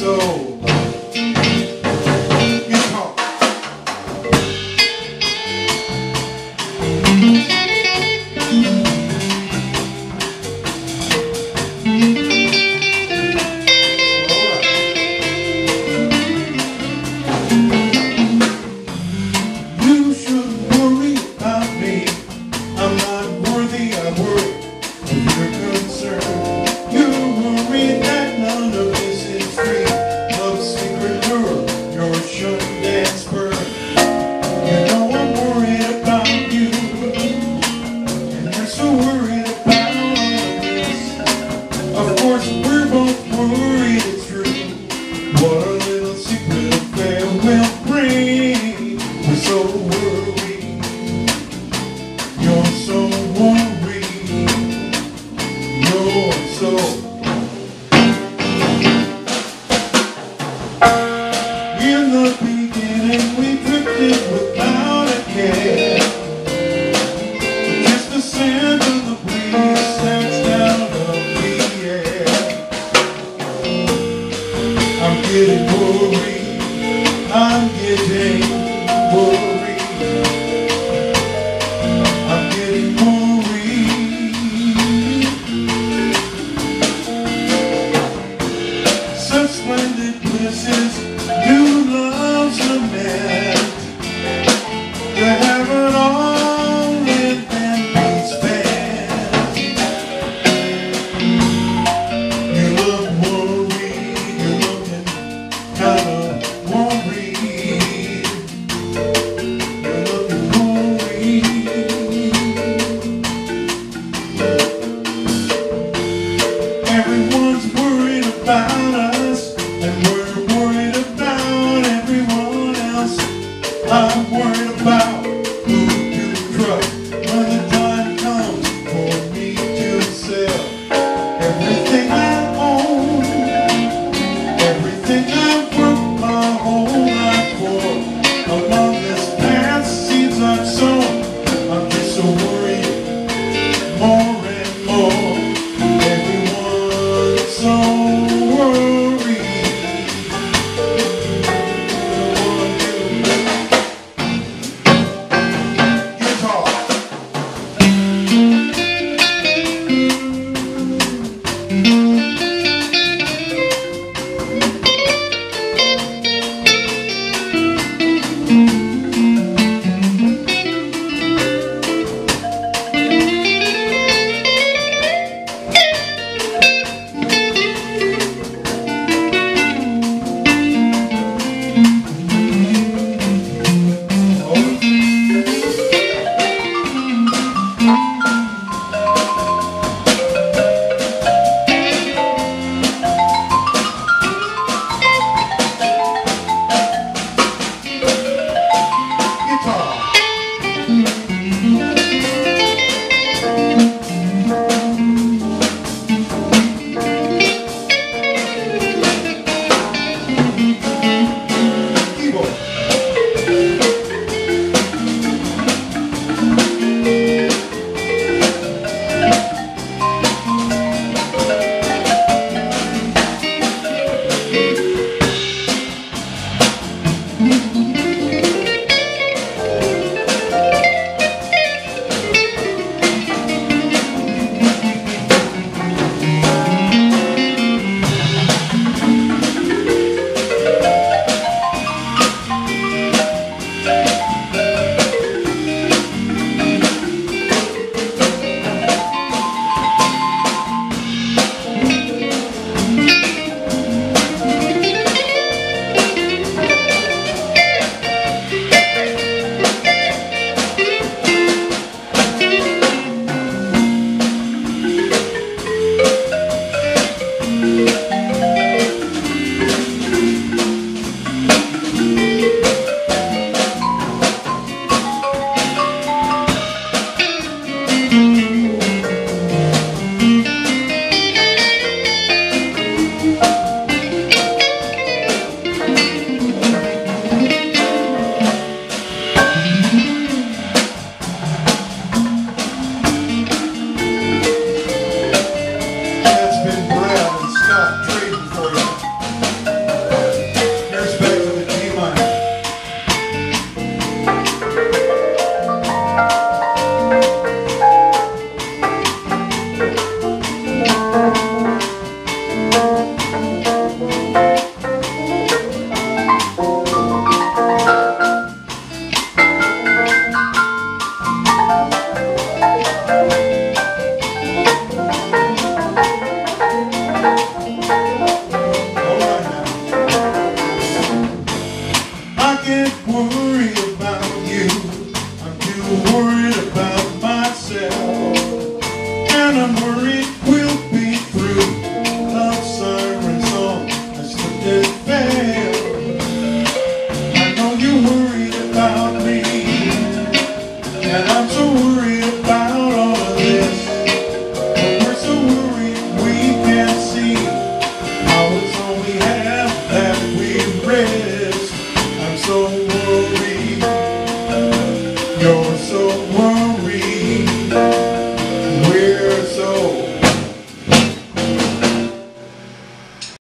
soul. Getting worried. I'm getting worried. Everyone's worried about worry about you. I'm too worried